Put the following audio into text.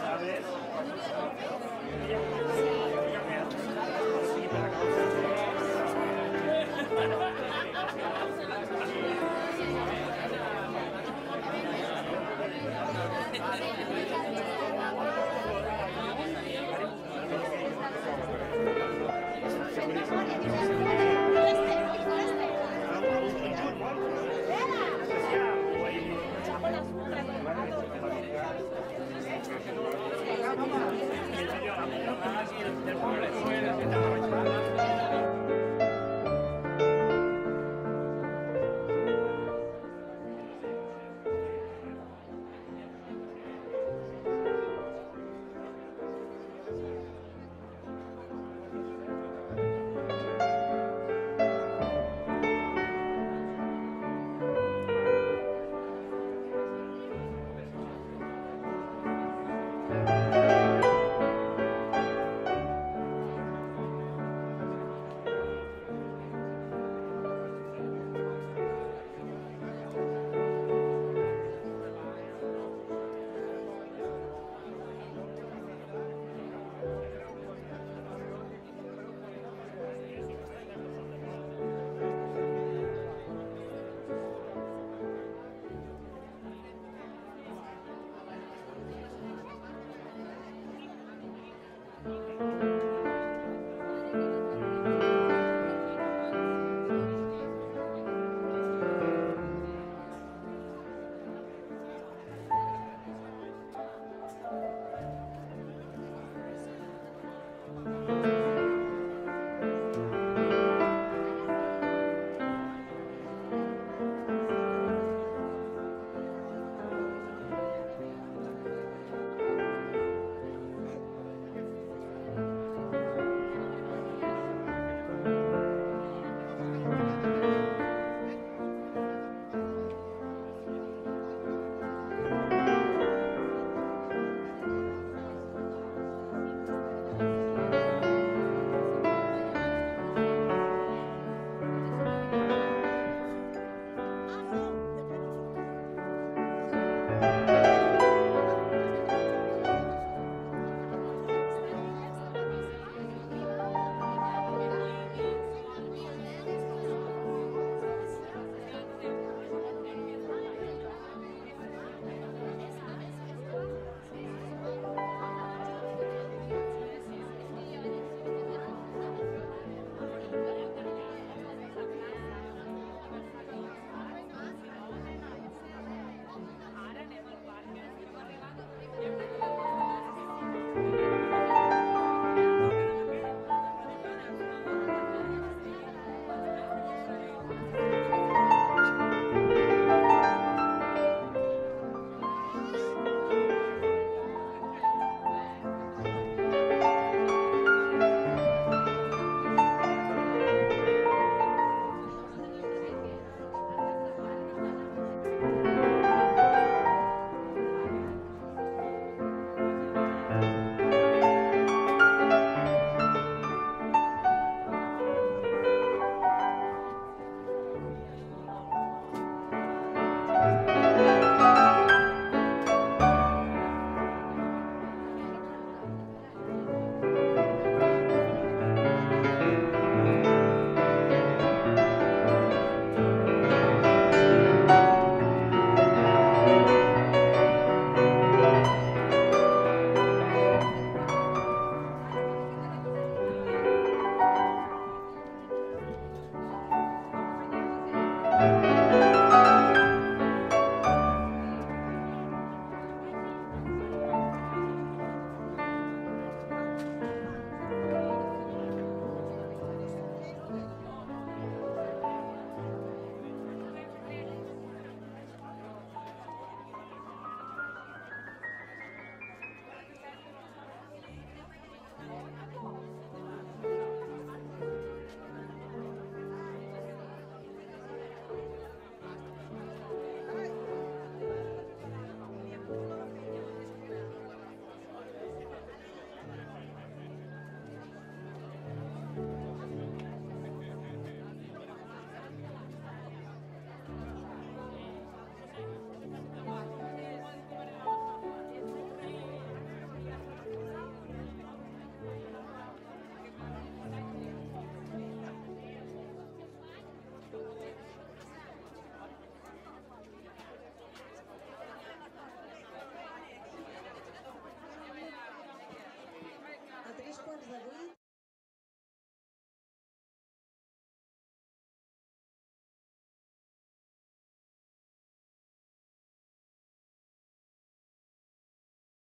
¿Sabes?